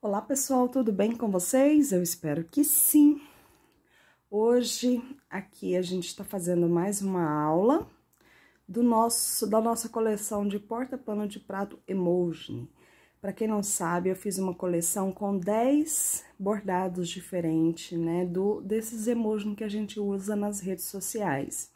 Olá pessoal, tudo bem com vocês? Eu espero que sim. Hoje aqui a gente está fazendo mais uma aula do nosso da nossa coleção de porta-pano de prato emoji. Para quem não sabe, eu fiz uma coleção com 10 bordados diferentes, né, do desses emojis que a gente usa nas redes sociais.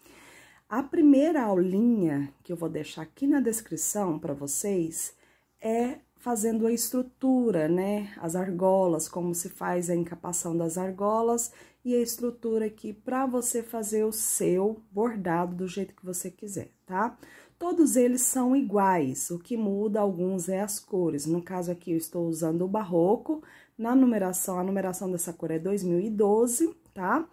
A primeira aulinha que eu vou deixar aqui na descrição para vocês é fazendo a estrutura, né? As argolas, como se faz a encapação das argolas e a estrutura aqui para você fazer o seu bordado do jeito que você quiser, tá? Todos eles são iguais, o que muda alguns é as cores. No caso aqui, eu estou usando o barroco, na numeração, a numeração dessa cor é 2012, tá?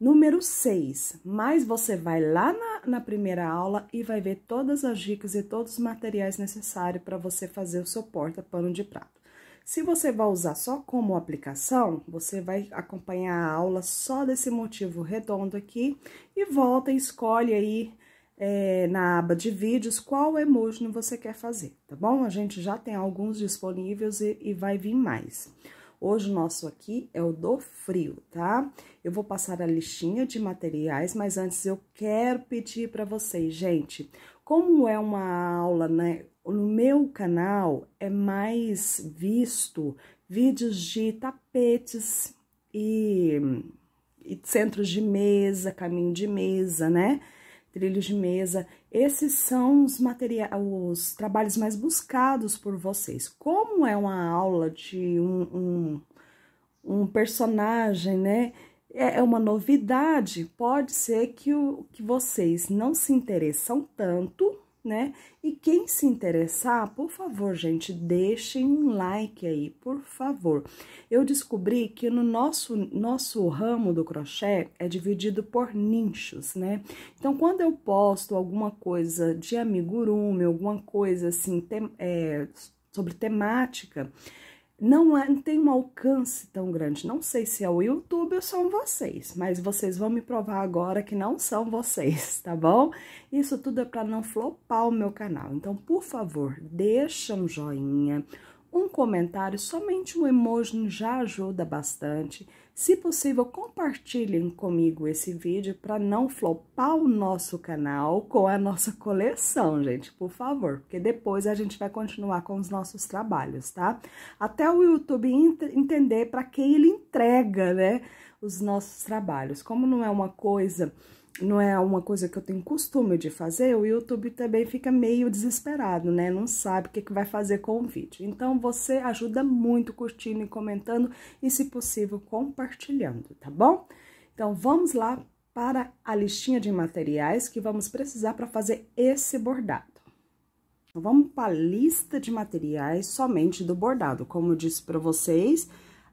Número 6, mas você vai lá na, na, primeira aula e vai ver todas as dicas e todos os materiais necessários para você fazer o seu porta-pano de prato. Se você vai usar só como aplicação, você vai acompanhar a aula só desse motivo redondo aqui e volta e escolhe aí é, na aba de vídeos qual emoji você quer fazer, tá bom? A gente já tem alguns disponíveis e, e vai vir mais. Hoje o nosso aqui é o do frio, tá? Eu vou passar a listinha de materiais, mas antes eu quero pedir para vocês, gente, como é uma aula, né? No meu canal é mais visto vídeos de tapetes e, e centros de mesa, caminho de mesa, né? trilhos de mesa. Esses são os materiais, os trabalhos mais buscados por vocês. Como é uma aula de um, um, um personagem, né? É, é uma novidade, pode ser que, o, que vocês não se interessam tanto né? E quem se interessar, por favor, gente, deixem um like aí, por favor. Eu descobri que no nosso, nosso ramo do crochê é dividido por nichos, né? Então, quando eu posto alguma coisa de amigurumi, alguma coisa assim, tem, é, sobre temática, não, é, não tem um alcance tão grande. Não sei se é o YouTube ou são vocês, mas vocês vão me provar agora que não são vocês, tá bom? Isso tudo é para não flopar o meu canal. Então, por favor, deixa um joinha, um comentário, somente um emoji já ajuda bastante. Se possível, compartilhem comigo esse vídeo para não flopar o nosso canal com a nossa coleção, gente, por favor, porque depois a gente vai continuar com os nossos trabalhos, tá? Até o YouTube entender para quem ele entrega, né, os nossos trabalhos. Como não é uma coisa não é uma coisa que eu tenho costume de fazer, o YouTube também fica meio desesperado, né? Não sabe o que, que vai fazer com o vídeo. Então, você ajuda muito curtindo e comentando e, se possível, compartilhando, tá bom? Então, vamos lá para a listinha de materiais que vamos precisar para fazer esse bordado. Então, vamos para a lista de materiais somente do bordado. Como eu disse para vocês,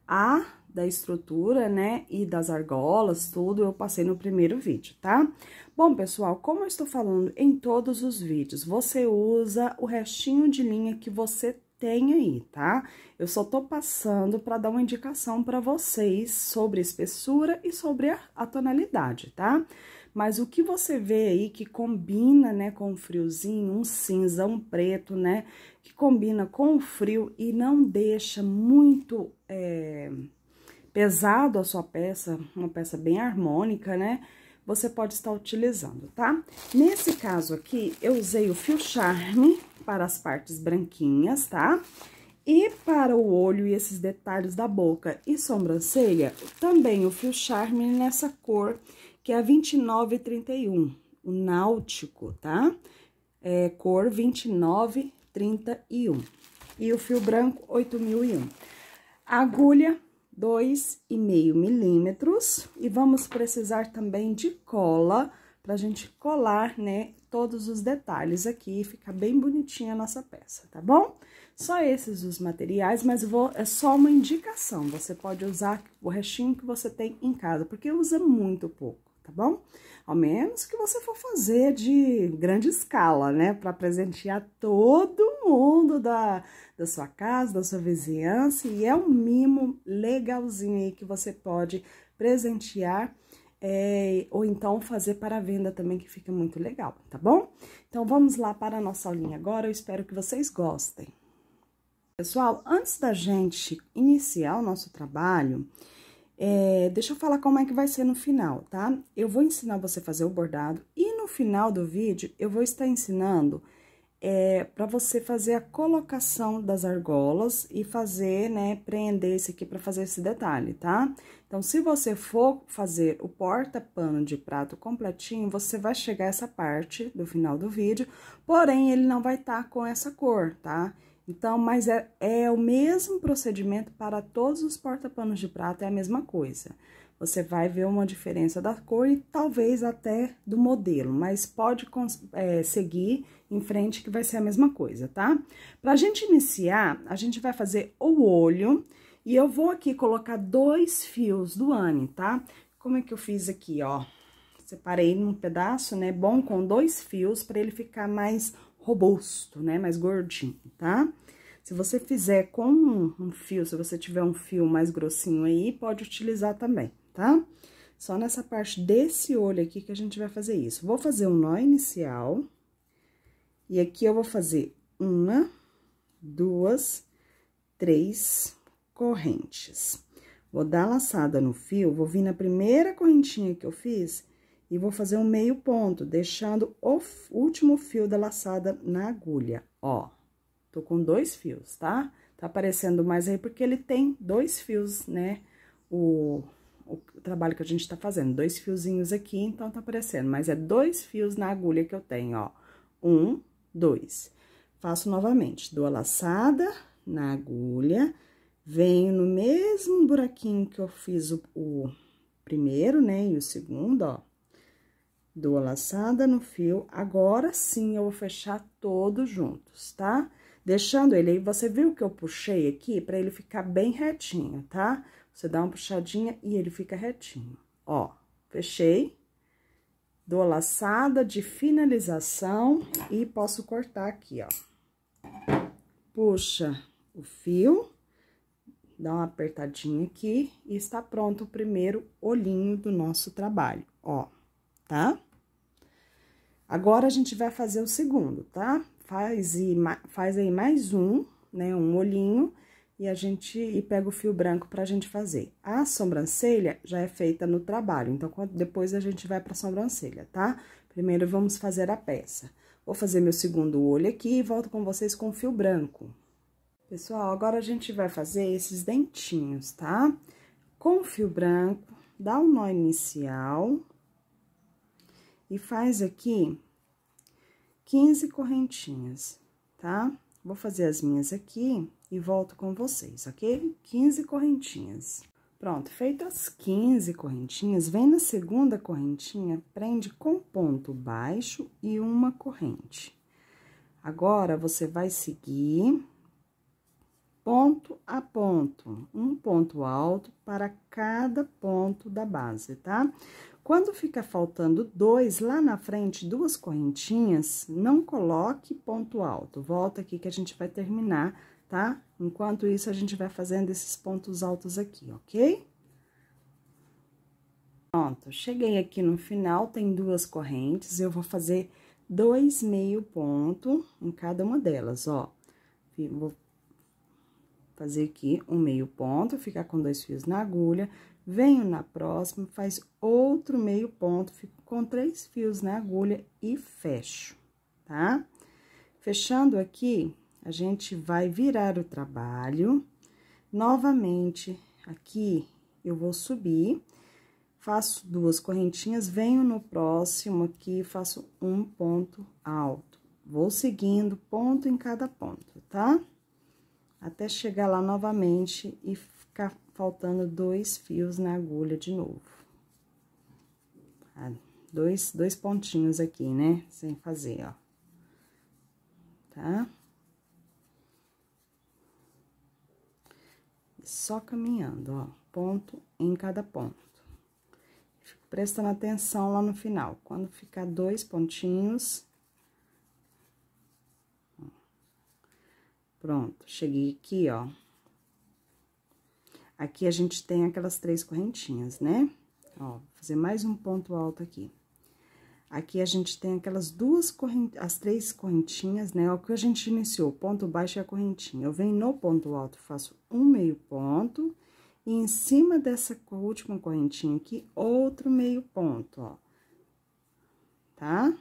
a da estrutura, né, e das argolas, tudo, eu passei no primeiro vídeo, tá? Bom, pessoal, como eu estou falando em todos os vídeos, você usa o restinho de linha que você tem aí, tá? Eu só tô passando para dar uma indicação para vocês sobre espessura e sobre a, a, tonalidade, tá? Mas o que você vê aí que combina, né, com o friozinho, um cinza, um preto, né, que combina com o frio e não deixa muito... É pesado a sua peça, uma peça bem harmônica, né? Você pode estar utilizando, tá? Nesse caso aqui, eu usei o fio charme para as partes branquinhas, tá? E para o olho e esses detalhes da boca e sobrancelha, também o fio charme nessa cor, que é a 2931, o náutico, tá? É cor 2931. E o fio branco, 8001. agulha 2,5 milímetros. E vamos precisar também de cola pra gente colar, né, todos os detalhes aqui, ficar bem bonitinha a nossa peça, tá bom? Só esses os materiais, mas vou, é só uma indicação, você pode usar o restinho que você tem em casa, porque usa muito pouco tá bom? Ao menos que você for fazer de grande escala, né? Para presentear todo mundo da, da sua casa, da sua vizinhança. E é um mimo legalzinho aí que você pode presentear é, ou então fazer para venda também, que fica muito legal, tá bom? Então, vamos lá para a nossa aulinha agora. Eu espero que vocês gostem. Pessoal, antes da gente iniciar o nosso trabalho, é, deixa eu falar como é que vai ser no final, tá? Eu vou ensinar você a fazer o bordado e no final do vídeo eu vou estar ensinando é, para você fazer a colocação das argolas e fazer, né, prender esse aqui para fazer esse detalhe, tá? Então, se você for fazer o porta-pano de prato completinho, você vai chegar a essa parte do final do vídeo, porém, ele não vai estar tá com essa cor, tá? Então, mas é, é o mesmo procedimento para todos os porta-panos de prato, é a mesma coisa. Você vai ver uma diferença da cor e talvez até do modelo, mas pode é, seguir em frente que vai ser a mesma coisa, tá? Pra gente iniciar, a gente vai fazer o olho e eu vou aqui colocar dois fios do Anne, tá? Como é que eu fiz aqui, ó? Separei num pedaço, né, bom com dois fios para ele ficar mais robusto, né, mais gordinho, tá? Se você fizer com um fio, se você tiver um fio mais grossinho aí, pode utilizar também tá? Só nessa parte desse olho aqui que a gente vai fazer isso. Vou fazer um nó inicial. E aqui eu vou fazer uma, duas, três correntes. Vou dar laçada no fio, vou vir na primeira correntinha que eu fiz e vou fazer um meio ponto, deixando o último fio da laçada na agulha, ó. Tô com dois fios, tá? Tá aparecendo mais aí porque ele tem dois fios, né? O o trabalho que a gente tá fazendo. Dois fiozinhos aqui, então tá aparecendo, mas é dois fios na agulha que eu tenho, ó. Um, dois. Faço novamente, dou a laçada na agulha, venho no mesmo buraquinho que eu fiz o, o primeiro, né, e o segundo, ó. Dou a laçada no fio, agora sim eu vou fechar todos juntos, tá? Deixando ele aí, você viu que eu puxei aqui pra ele ficar bem retinho, tá? Você dá uma puxadinha e ele fica retinho. Ó, fechei. Dou laçada de finalização e posso cortar aqui, ó. Puxa o fio, dá uma apertadinha aqui e está pronto o primeiro olhinho do nosso trabalho, ó, tá? Agora, a gente vai fazer o segundo, tá? Faz, e, faz aí mais um, né, um olhinho e a gente e pega o fio branco pra gente fazer. A sobrancelha já é feita no trabalho, então depois a gente vai pra sobrancelha, tá? Primeiro vamos fazer a peça. Vou fazer meu segundo olho aqui e volto com vocês com o fio branco. Pessoal, agora a gente vai fazer esses dentinhos, tá? Com o fio branco, dá um nó inicial e faz aqui 15 correntinhas, tá? Vou fazer as minhas aqui e volto com vocês, ok? 15 correntinhas. Pronto, feitas 15 correntinhas, vem na segunda correntinha, prende com ponto baixo e uma corrente. Agora, você vai seguir ponto a ponto, um ponto alto para cada ponto da base, tá? Quando fica faltando dois, lá na frente, duas correntinhas, não coloque ponto alto. Volta aqui que a gente vai terminar tá? Enquanto isso, a gente vai fazendo esses pontos altos aqui, ok? Pronto, cheguei aqui no final, tem duas correntes, eu vou fazer dois meio ponto em cada uma delas, ó. Vou fazer aqui um meio ponto, ficar com dois fios na agulha, venho na próxima, faz outro meio ponto, fico com três fios na agulha e fecho, tá? Fechando aqui, a gente vai virar o trabalho. Novamente, aqui eu vou subir, faço duas correntinhas, venho no próximo aqui, faço um ponto alto. Vou seguindo ponto em cada ponto, tá? Até chegar lá novamente e ficar faltando dois fios na agulha de novo. Tá? Dois, dois pontinhos aqui, né? Sem fazer, ó. Tá? só caminhando, ó, ponto em cada ponto. Fico prestando atenção lá no final. Quando ficar dois pontinhos... Pronto, cheguei aqui, ó. Aqui a gente tem aquelas três correntinhas, né? Ó, vou fazer mais um ponto alto aqui. Aqui a gente tem aquelas duas correntinhas, as três correntinhas, né? O que a gente iniciou, ponto baixo e a correntinha. Eu venho no ponto alto, faço um meio ponto, e em cima dessa última correntinha aqui, outro meio ponto, ó. Tá?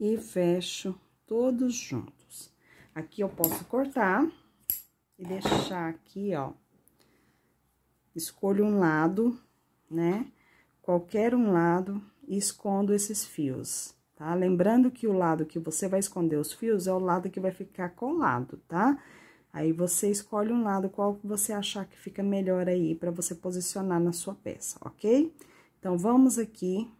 E fecho todos juntos. Aqui eu posso cortar e deixar aqui, ó. Escolho um lado, né? Qualquer um lado e escondo esses fios, tá? Lembrando que o lado que você vai esconder os fios é o lado que vai ficar colado, tá? Aí, você escolhe um lado, qual que você achar que fica melhor aí, pra você posicionar na sua peça, ok? Então, vamos aqui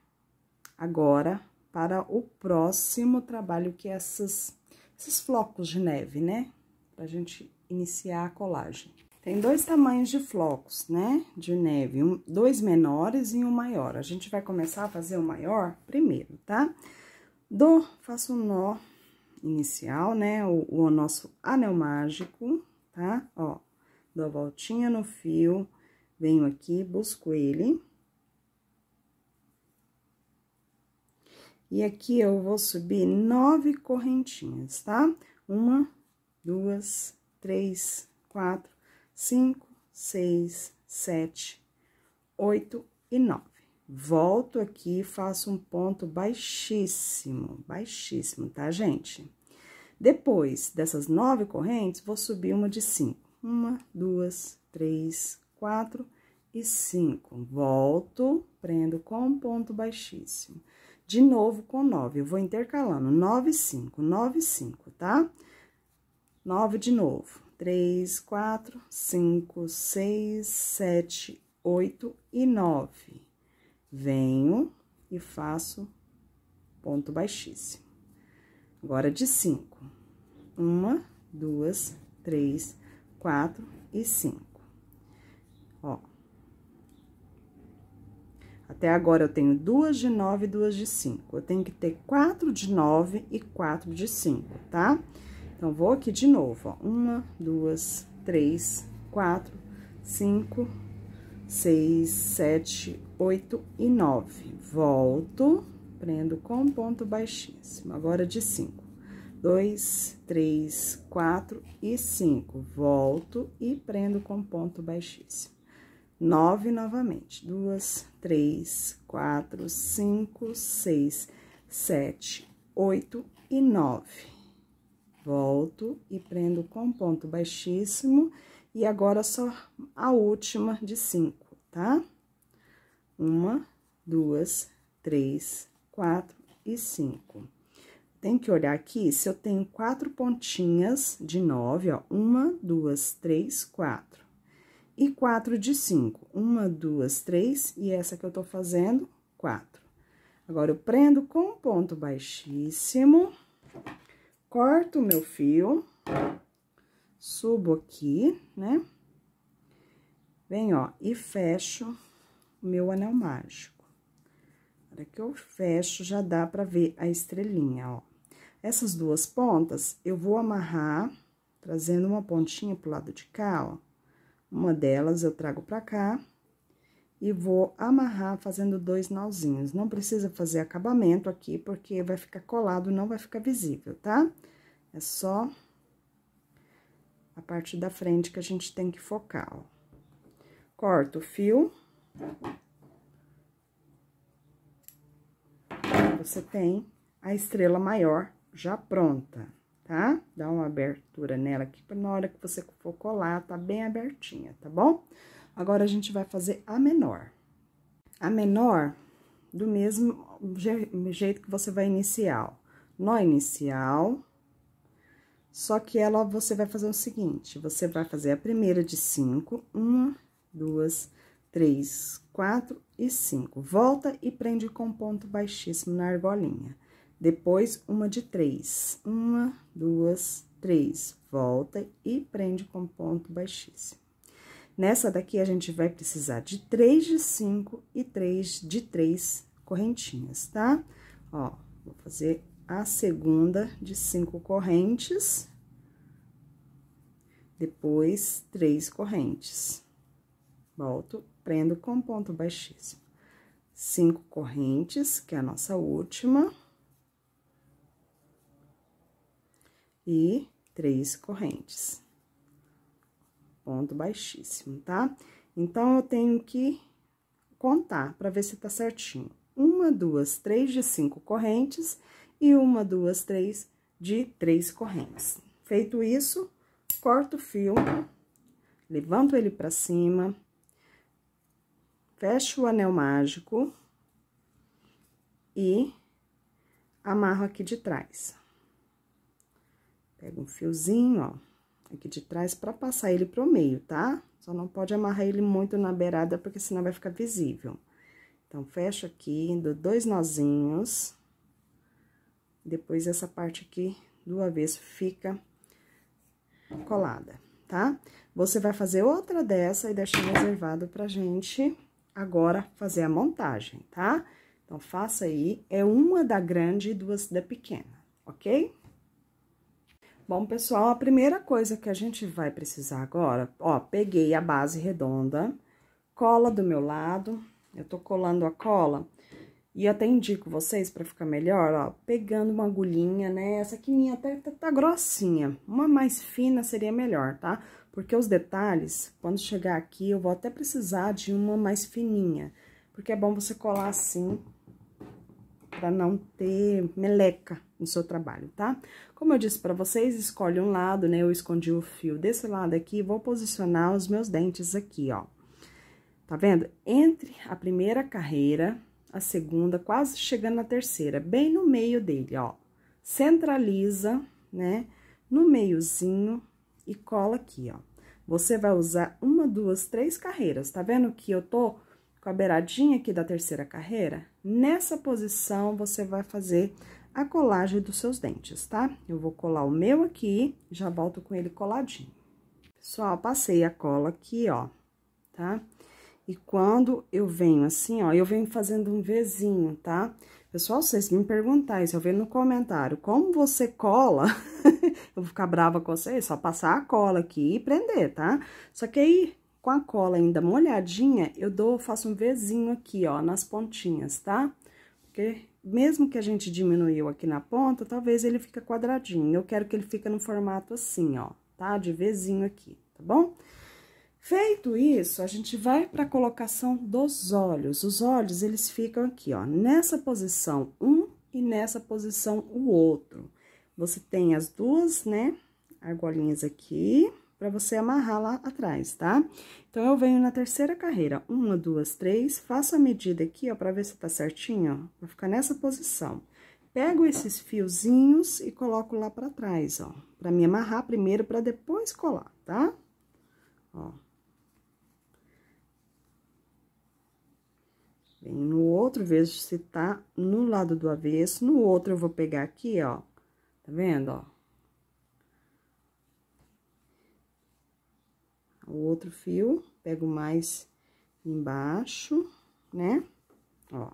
agora para o próximo trabalho, que é essas, esses flocos de neve, né? Pra gente iniciar a colagem. Tem dois tamanhos de flocos, né? De neve, um, dois menores e um maior. A gente vai começar a fazer o maior primeiro, tá? Do, faço um nó inicial, né? O, o nosso anel mágico, tá? Ó, dou a voltinha no fio, venho aqui, busco ele. E aqui eu vou subir nove correntinhas, tá? Uma, duas, três, quatro, cinco, seis, sete, oito e nove. Volto aqui, faço um ponto baixíssimo, baixíssimo, tá, gente? Depois dessas nove correntes, vou subir uma de cinco. Uma, duas, três, quatro e cinco. Volto, prendo com um ponto baixíssimo. De novo com nove, eu vou intercalando, nove, cinco, nove, cinco, tá? Nove de novo três, quatro, cinco, seis, sete, oito e nove. Venho e faço ponto baixíssimo. Agora, de cinco. Uma, duas, três, quatro e cinco. Até agora, eu tenho duas de nove e duas de cinco. Eu tenho que ter quatro de nove e quatro de cinco, tá? Então, vou aqui de novo, ó. Uma, duas, três, quatro, cinco, seis, sete, oito e nove. Volto, prendo com ponto baixíssimo. Agora, de cinco. Dois, três, quatro e cinco. Volto e prendo com ponto baixíssimo. Nove novamente. Duas, três, quatro, cinco, seis, sete, oito e nove volto e prendo com ponto baixíssimo, e agora só a última de cinco, tá? Uma, duas, três, quatro e cinco. Tem que olhar aqui se eu tenho quatro pontinhas de nove, ó, uma, duas, três, quatro. E quatro de cinco, uma, duas, três, e essa que eu tô fazendo, quatro. Agora, eu prendo com ponto baixíssimo corto o meu fio, subo aqui, né? Venho, ó, e fecho o meu anel mágico. Na que eu fecho, já dá pra ver a estrelinha, ó. Essas duas pontas, eu vou amarrar, trazendo uma pontinha pro lado de cá, ó. Uma delas eu trago pra cá e vou amarrar fazendo dois nozinhos. Não precisa fazer acabamento aqui, porque vai ficar colado, não vai ficar visível, tá? É só a parte da frente que a gente tem que focar, ó. Corto o fio. Você tem a estrela maior já pronta, tá? Dá uma abertura nela aqui, na hora que você for colar, tá bem abertinha, tá bom? Agora, a gente vai fazer a menor. A menor, do mesmo jeito que você vai iniciar. Nó inicial, só que ela, você vai fazer o seguinte, você vai fazer a primeira de cinco, uma, duas, três, quatro e cinco. Volta e prende com ponto baixíssimo na argolinha. Depois, uma de três, uma, duas, três. Volta e prende com ponto baixíssimo. Nessa daqui, a gente vai precisar de três de cinco e três de três correntinhas, tá? Ó, vou fazer a segunda de cinco correntes. Depois, três correntes. Volto, prendo com ponto baixíssimo. cinco correntes, que é a nossa última. E três correntes. Ponto baixíssimo, tá? Então, eu tenho que contar para ver se tá certinho. Uma, duas, três de cinco correntes e uma, duas, três de três correntes. Feito isso, corto o fio, levanto ele para cima, fecho o anel mágico e amarro aqui de trás. Pego um fiozinho, ó, aqui de trás para passar ele pro meio, tá? Só não pode amarrar ele muito na beirada, porque senão vai ficar visível. Então, fecho aqui, dou dois nozinhos. Depois, essa parte aqui do avesso fica colada, tá? Você vai fazer outra dessa e deixar reservado pra gente agora fazer a montagem, tá? Então, faça aí, é uma da grande e duas da pequena, ok? Bom, pessoal, a primeira coisa que a gente vai precisar agora, ó, peguei a base redonda, cola do meu lado, eu tô colando a cola, e até indico vocês, pra ficar melhor, ó, pegando uma agulhinha, né, essa aqui minha até tá, tá grossinha, uma mais fina seria melhor, tá? Porque os detalhes, quando chegar aqui, eu vou até precisar de uma mais fininha. Porque é bom você colar assim, pra não ter meleca no seu trabalho, tá? Como eu disse pra vocês, escolhe um lado, né? Eu escondi o fio desse lado aqui, vou posicionar os meus dentes aqui, ó. Tá vendo? Entre a primeira carreira, a segunda, quase chegando na terceira, bem no meio dele, ó. Centraliza, né? No meiozinho, e cola aqui, ó. Você vai usar uma, duas, três carreiras, tá vendo que eu tô com a beiradinha aqui da terceira carreira? Nessa posição, você vai fazer a colagem dos seus dentes, tá? Eu vou colar o meu aqui, já volto com ele coladinho. Pessoal, passei a cola aqui, ó, tá? E quando eu venho assim, ó, eu venho fazendo um Vzinho, tá? Pessoal, vocês me perguntarem, se eu ver no comentário, como você cola, eu vou ficar brava com vocês, só passar a cola aqui e prender, tá? Só que aí, com a cola ainda molhadinha, eu dou, faço um Vzinho aqui, ó, nas pontinhas, tá? Porque mesmo que a gente diminuiu aqui na ponta, talvez ele fica quadradinho. Eu quero que ele fique no formato assim, ó, tá? De Vzinho aqui, tá bom? Feito isso, a gente vai para a colocação dos olhos. Os olhos, eles ficam aqui, ó, nessa posição um e nessa posição o outro. Você tem as duas, né, argolinhas aqui, para você amarrar lá atrás, tá? Então, eu venho na terceira carreira, uma, duas, três, faço a medida aqui, ó, para ver se tá certinho, ó, pra ficar nessa posição. Pego esses fiozinhos e coloco lá para trás, ó, para me amarrar primeiro, para depois colar, tá? Ó. Venho no outro, vejo se tá no lado do avesso. No outro, eu vou pegar aqui, ó. Tá vendo, ó? O outro fio, pego mais embaixo, né? Ó.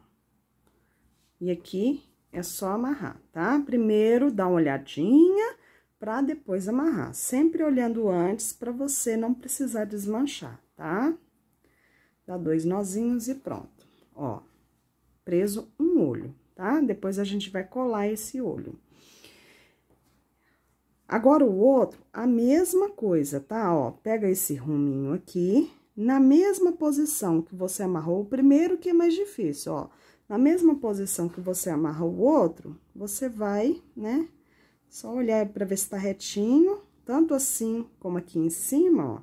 E aqui é só amarrar, tá? Primeiro, dá uma olhadinha pra depois amarrar. Sempre olhando antes pra você não precisar desmanchar, tá? Dá dois nozinhos e pronto ó, preso um olho, tá? Depois a gente vai colar esse olho. Agora, o outro, a mesma coisa, tá? Ó, pega esse ruminho aqui, na mesma posição que você amarrou o primeiro, que é mais difícil, ó. Na mesma posição que você amarrou o outro, você vai, né? Só olhar pra ver se tá retinho, tanto assim como aqui em cima, ó.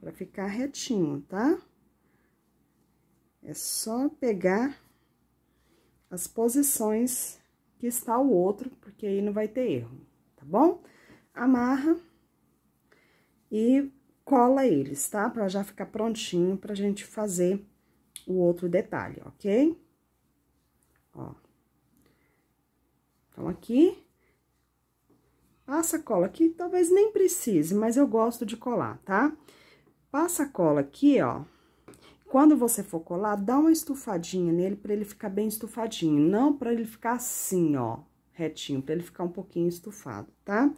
Pra ficar retinho, tá? É só pegar as posições que está o outro, porque aí não vai ter erro, bom? Amarra e cola eles, tá? Pra já ficar prontinho pra gente fazer o outro detalhe, ok? Ó. Então, aqui, passa a cola aqui, talvez nem precise, mas eu gosto de colar, tá? Passa a cola aqui, ó, quando você for colar, dá uma estufadinha nele para ele ficar bem estufadinho, não para ele ficar assim, ó, retinho, para ele ficar um pouquinho estufado, tá?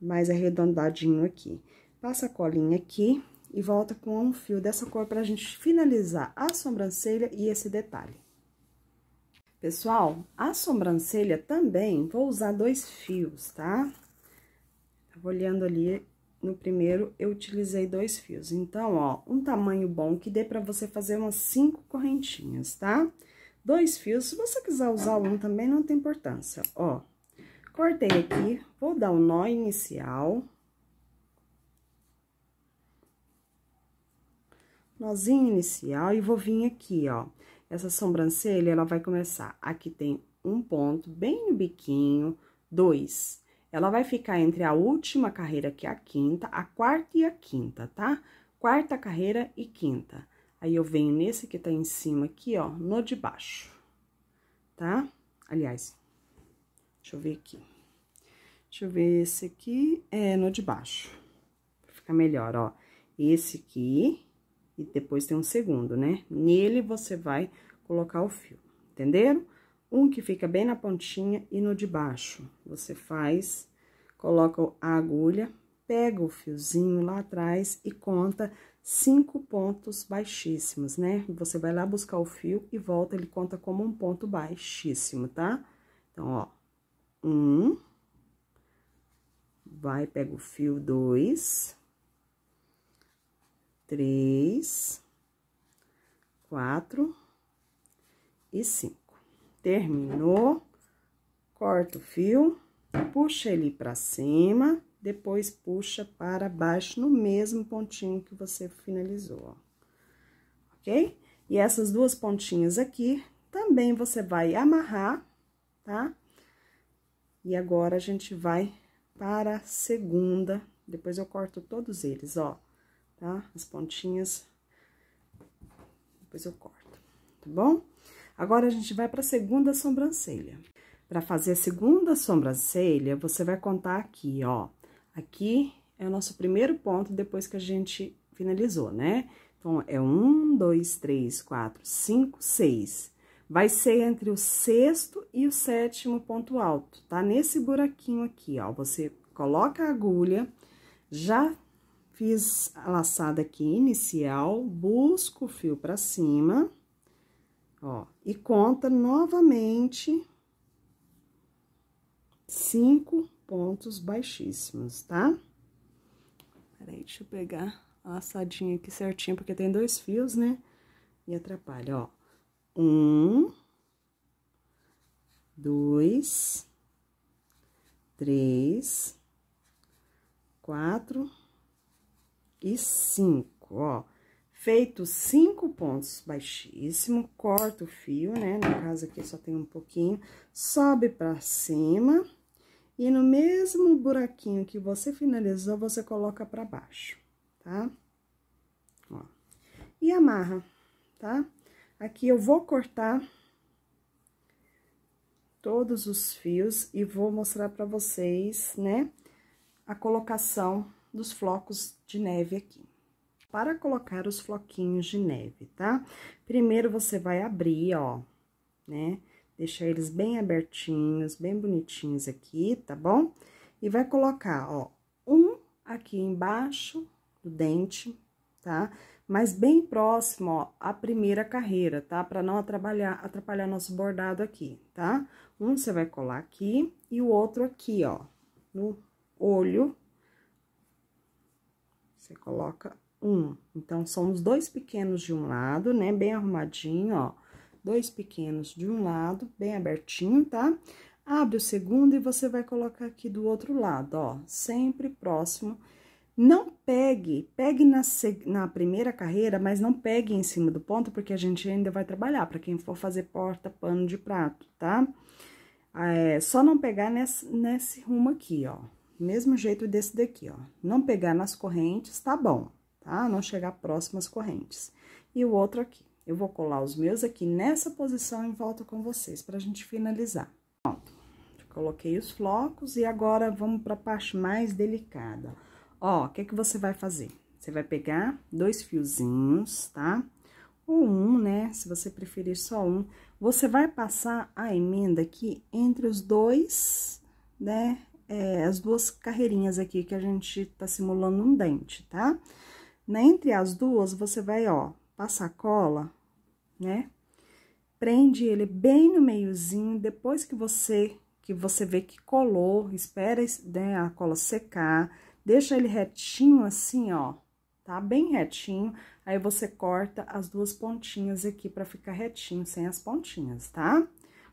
Mais arredondadinho aqui. Passa a colinha aqui e volta com um fio dessa cor pra gente finalizar a sobrancelha e esse detalhe. Pessoal, a sobrancelha também vou usar dois fios, tá? Tava olhando ali no primeiro, eu utilizei dois fios. Então, ó, um tamanho bom que dê pra você fazer umas cinco correntinhas, tá? Dois fios, se você quiser usar um também, não tem importância, ó. Cortei aqui, vou dar o um nó inicial. Nozinho inicial e vou vir aqui, ó. Essa sobrancelha, ela vai começar, aqui tem um ponto bem no biquinho, dois. Ela vai ficar entre a última carreira, que é a quinta, a quarta e a quinta, tá? Quarta carreira e quinta. Aí, eu venho nesse que tá em cima aqui, ó, no de baixo, tá? Aliás, deixa eu ver aqui. Deixa eu ver esse aqui, é no de baixo. Pra ficar melhor, ó. Esse aqui, e depois tem um segundo, né? Nele você vai colocar o fio, entenderam? Um que fica bem na pontinha e no de baixo. Você faz, coloca a agulha, pega o fiozinho lá atrás e conta cinco pontos baixíssimos, né? Você vai lá buscar o fio e volta, ele conta como um ponto baixíssimo, tá? Então, ó, um, vai, pega o fio dois, três, quatro e cinco. Terminou, corta o fio, puxa ele pra cima, depois puxa para baixo no mesmo pontinho que você finalizou, ó. Ok? E essas duas pontinhas aqui, também você vai amarrar, tá? E agora, a gente vai para a segunda, depois eu corto todos eles, ó tá? As pontinhas, depois eu corto, tá bom? Agora, a gente vai pra segunda sobrancelha. Pra fazer a segunda sobrancelha, você vai contar aqui, ó. Aqui é o nosso primeiro ponto depois que a gente finalizou, né? Então, é um, dois, três, quatro, cinco, seis. Vai ser entre o sexto e o sétimo ponto alto, tá? Nesse buraquinho aqui, ó. Você coloca a agulha, já Fiz a laçada aqui inicial, busco o fio pra cima, ó, e conta novamente cinco pontos baixíssimos, tá? Peraí, deixa eu pegar a laçadinha aqui certinho, porque tem dois fios, né? E atrapalha, ó. Um, dois, três, quatro, e cinco, ó. Feito cinco pontos baixíssimo, corta o fio, né? No caso aqui só tem um pouquinho, sobe pra cima e no mesmo buraquinho que você finalizou, você coloca pra baixo, tá? Ó. E amarra, tá? Aqui eu vou cortar todos os fios e vou mostrar pra vocês, né, a colocação dos flocos de neve aqui. Para colocar os floquinhos de neve, tá? Primeiro, você vai abrir, ó, né? Deixar eles bem abertinhos, bem bonitinhos aqui, tá bom? E vai colocar, ó, um aqui embaixo do dente, tá? Mas bem próximo, ó, à primeira carreira, tá? Pra não atrapalhar, atrapalhar nosso bordado aqui, tá? Um você vai colar aqui e o outro aqui, ó, no olho você coloca um. Então, são os dois pequenos de um lado, né? Bem arrumadinho, ó. Dois pequenos de um lado, bem abertinho, tá? Abre o segundo e você vai colocar aqui do outro lado, ó. Sempre próximo. Não pegue, pegue na, na primeira carreira, mas não pegue em cima do ponto, porque a gente ainda vai trabalhar, para quem for fazer porta, pano de prato, tá? É, só não pegar nesse, nesse rumo aqui, ó. Mesmo jeito desse daqui, ó. Não pegar nas correntes, tá bom, tá? Não chegar próximo às correntes. E o outro aqui. Eu vou colar os meus aqui nessa posição e volto com vocês pra gente finalizar. Pronto. Coloquei os flocos e agora vamos pra parte mais delicada. Ó, o que que você vai fazer? Você vai pegar dois fiozinhos, tá? Ou um, né? Se você preferir só um. Você vai passar a emenda aqui entre os dois, né? é, as duas carreirinhas aqui que a gente tá simulando um dente, tá? Na, entre as duas, você vai, ó, passar cola, né? Prende ele bem no meiozinho, depois que você que você vê que colou, espera né, a cola secar, deixa ele retinho assim, ó, tá? Bem retinho, aí você corta as duas pontinhas aqui pra ficar retinho, sem as pontinhas, tá?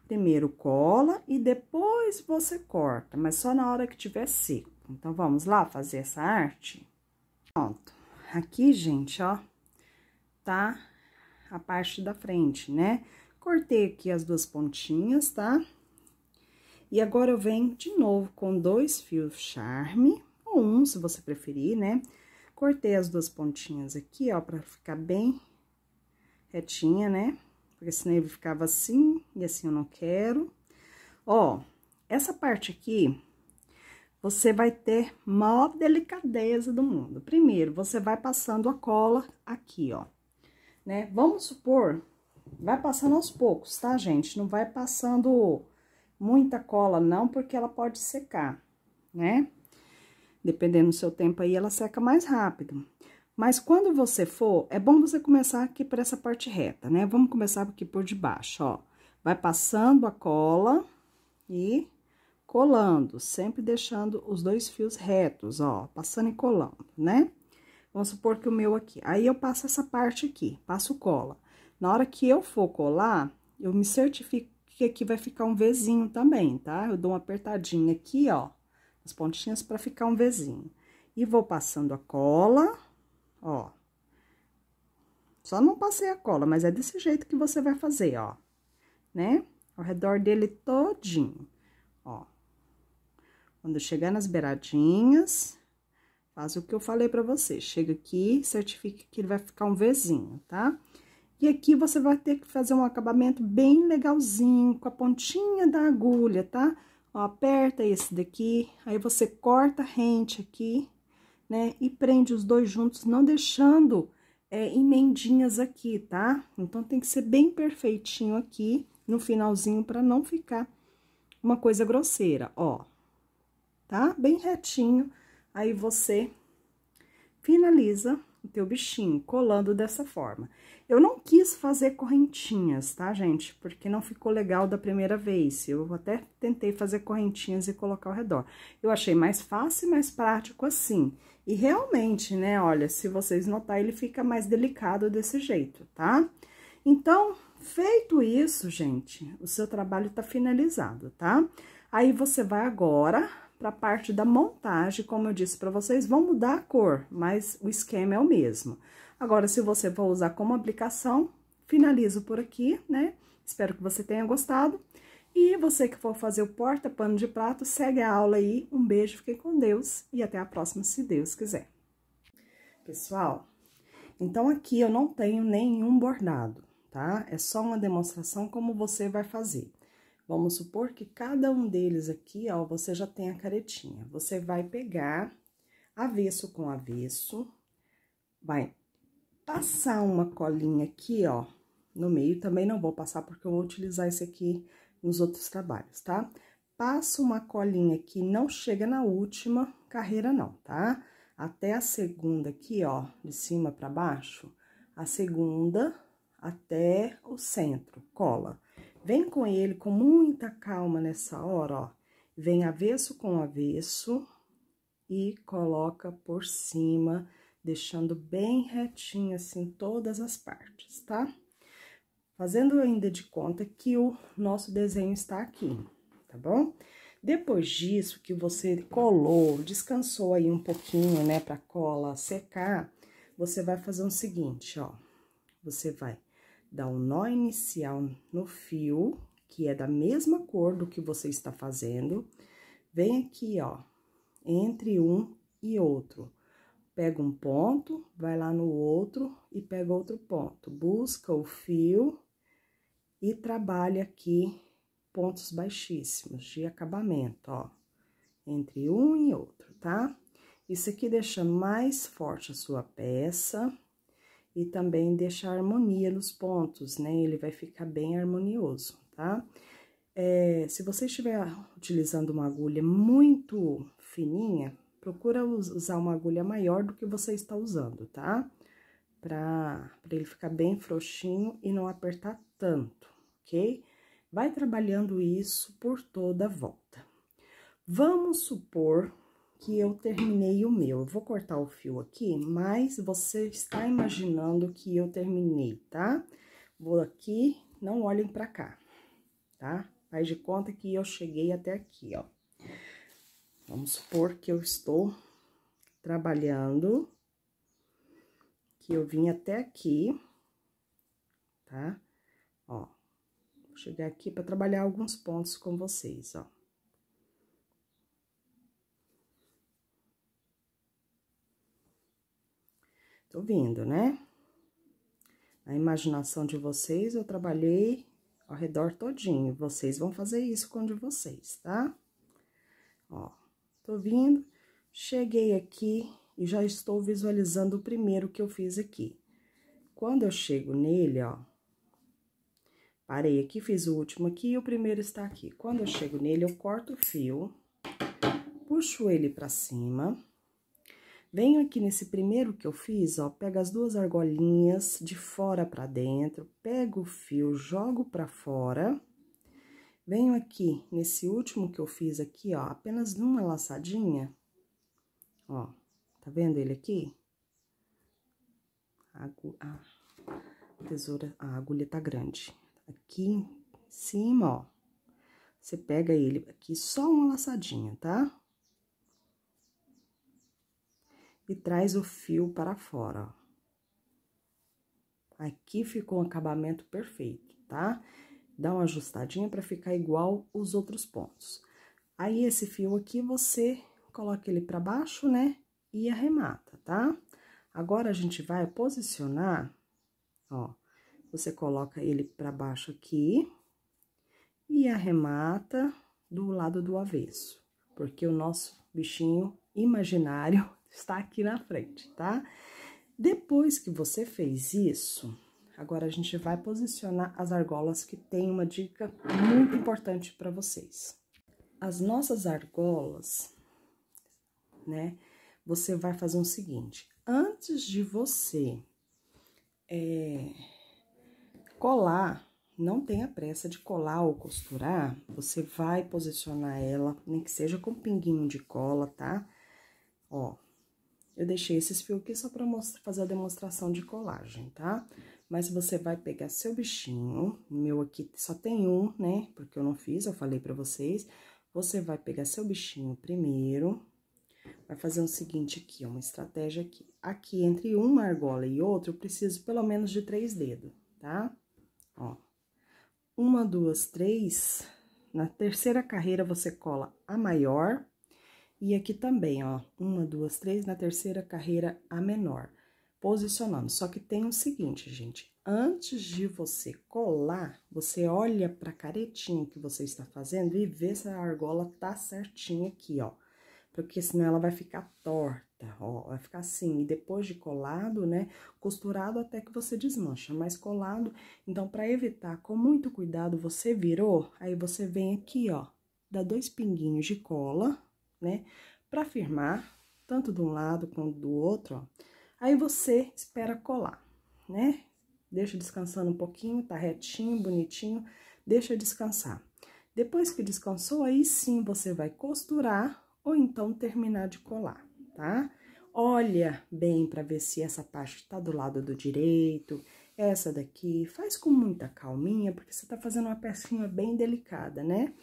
Primeiro cola e depois você corta, mas só na hora que tiver seco. Então, vamos lá fazer essa arte? Pronto. Aqui, gente, ó, tá a parte da frente, né? Cortei aqui as duas pontinhas, tá? E agora, eu venho de novo com dois fios charme, ou um, se você preferir, né? Cortei as duas pontinhas aqui, ó, pra ficar bem retinha, né? Porque senão ele ficava assim, e assim eu não quero. Ó, essa parte aqui, você vai ter maior delicadeza do mundo. Primeiro, você vai passando a cola aqui, ó, né? Vamos supor, vai passando aos poucos, tá, gente? Não vai passando muita cola não, porque ela pode secar, né? Dependendo do seu tempo aí, ela seca mais rápido. Mas quando você for, é bom você começar aqui por essa parte reta, né? Vamos começar aqui por debaixo, ó. Vai passando a cola e colando, sempre deixando os dois fios retos, ó, passando e colando, né? Vamos supor que o meu aqui. Aí, eu passo essa parte aqui, passo cola. Na hora que eu for colar, eu me certifico que aqui vai ficar um Vzinho também, tá? Eu dou uma apertadinha aqui, ó, as pontinhas para ficar um Vzinho. E vou passando a cola, ó. Só não passei a cola, mas é desse jeito que você vai fazer, ó, né? Ao redor dele todinho, ó. Quando chegar nas beiradinhas, faz o que eu falei pra você. Chega aqui, certifica que ele vai ficar um Vzinho, tá? E aqui você vai ter que fazer um acabamento bem legalzinho, com a pontinha da agulha, tá? Ó, aperta esse daqui, aí você corta rente aqui, né? E prende os dois juntos, não deixando é, emendinhas aqui, tá? Então, tem que ser bem perfeitinho aqui, no finalzinho, pra não ficar uma coisa grosseira, ó. Tá? Bem retinho, aí você finaliza o teu bichinho, colando dessa forma. Eu não quis fazer correntinhas, tá, gente? Porque não ficou legal da primeira vez. Eu até tentei fazer correntinhas e colocar ao redor. Eu achei mais fácil e mais prático assim. E realmente, né, olha, se vocês notarem, ele fica mais delicado desse jeito, tá? Então, feito isso, gente, o seu trabalho tá finalizado, tá? Aí, você vai agora para a parte da montagem, como eu disse para vocês, vão mudar a cor, mas o esquema é o mesmo. Agora, se você for usar como aplicação, finalizo por aqui, né? Espero que você tenha gostado. E você que for fazer o porta-pano de prato, segue a aula aí. Um beijo, fiquem com Deus e até a próxima, se Deus quiser. Pessoal, então aqui eu não tenho nenhum bordado, tá? É só uma demonstração como você vai fazer. Vamos supor que cada um deles aqui, ó, você já tem a caretinha. Você vai pegar avesso com avesso, vai passar uma colinha aqui, ó, no meio. Também não vou passar porque eu vou utilizar esse aqui nos outros trabalhos, tá? Passa uma colinha aqui, não chega na última carreira não, tá? Até a segunda aqui, ó, de cima pra baixo, a segunda até o centro, cola. Vem com ele com muita calma nessa hora, ó. Vem avesso com avesso e coloca por cima deixando bem retinho assim todas as partes, tá? Fazendo ainda de conta que o nosso desenho está aqui, tá bom? Depois disso, que você colou, descansou aí um pouquinho, né, pra cola secar, você vai fazer o seguinte, ó. Você vai dar um nó inicial no fio, que é da mesma cor do que você está fazendo. Vem aqui, ó, entre um e outro pega um ponto, vai lá no outro e pega outro ponto. Busca o fio e trabalha aqui pontos baixíssimos de acabamento, ó, entre um e outro, tá? Isso aqui deixa mais forte a sua peça e também deixa harmonia nos pontos, né? Ele vai ficar bem harmonioso, tá? É, se você estiver utilizando uma agulha muito fininha, procura usar uma agulha maior do que você está usando, tá? Pra ele ficar bem frouxinho e não apertar tanto, ok? Vai trabalhando isso por toda a volta. Vamos supor que eu terminei o meu. Eu vou cortar o fio aqui, mas você está imaginando que eu terminei, tá? Vou aqui, não olhem pra cá, tá? Faz de conta que eu cheguei até aqui, ó. Vamos supor que eu estou trabalhando, que eu vim até aqui, tá? Ó, vou chegar aqui para trabalhar alguns pontos com vocês, ó. Tô vindo, né? Na imaginação de vocês, eu trabalhei ao redor todinho. Vocês vão fazer isso com de vocês, tá? Ó, tô vindo, cheguei aqui e já estou visualizando o primeiro que eu fiz aqui. Quando eu chego nele, ó, parei aqui, fiz o último aqui e o primeiro está aqui. Quando eu chego nele, eu corto o fio, puxo ele pra cima Venho aqui nesse primeiro que eu fiz, ó, pego as duas argolinhas de fora pra dentro, pego o fio, jogo pra fora. Venho aqui nesse último que eu fiz aqui, ó, apenas numa laçadinha. Ó, tá vendo ele aqui? A, a tesoura, a agulha tá grande. Aqui em cima, ó, você pega ele aqui só uma laçadinha, tá? E traz o fio para fora, ó. Aqui ficou um acabamento perfeito, tá? Dá uma ajustadinha para ficar igual os outros pontos. Aí, esse fio aqui, você coloca ele para baixo, né? E arremata, tá? Agora, a gente vai posicionar, ó, você coloca ele para baixo aqui e arremata do lado do avesso, porque o nosso bichinho imaginário está aqui na frente, tá? Depois que você fez isso, agora a gente vai posicionar as argolas que tem uma dica muito importante para vocês. As nossas argolas, né? Você vai fazer o seguinte, antes de você é, colar, não tenha pressa de colar ou costurar, você vai posicionar ela, nem que seja com pinguinho de cola, tá? Ó, eu deixei esses fios aqui só pra mostrar, fazer a demonstração de colagem, tá? Mas você vai pegar seu bichinho, meu aqui só tem um, né? Porque eu não fiz, eu falei pra vocês. Você vai pegar seu bichinho primeiro, vai fazer o seguinte aqui, uma estratégia aqui. Aqui, entre uma argola e outra, eu preciso pelo menos de três dedos, tá? Ó, uma, duas, três. Na terceira carreira, você cola a maior e aqui também, ó, uma, duas, três, na terceira carreira a menor, posicionando. Só que tem o seguinte, gente, antes de você colar, você olha pra caretinha que você está fazendo e vê se a argola tá certinha aqui, ó. Porque senão ela vai ficar torta, ó, vai ficar assim. E depois de colado, né, costurado até que você desmancha, mas colado. Então, para evitar, com muito cuidado, você virou, aí você vem aqui, ó, dá dois pinguinhos de cola, né? Para firmar, tanto de um lado quanto do outro, ó. Aí você espera colar, né? Deixa descansando um pouquinho, tá retinho, bonitinho, deixa descansar. Depois que descansou, aí sim você vai costurar ou então terminar de colar, tá? Olha bem para ver se essa parte tá do lado do direito, essa daqui, faz com muita calminha, porque você tá fazendo uma pecinha bem delicada, né?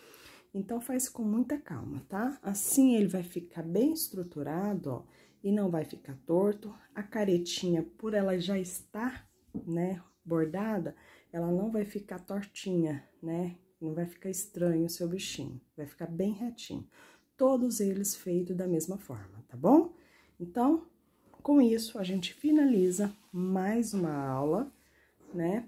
Então, faz com muita calma, tá? Assim, ele vai ficar bem estruturado, ó, e não vai ficar torto. A caretinha, por ela já estar, né, bordada, ela não vai ficar tortinha, né? Não vai ficar estranho o seu bichinho, vai ficar bem retinho. Todos eles feitos da mesma forma, tá bom? Então, com isso, a gente finaliza mais uma aula, né?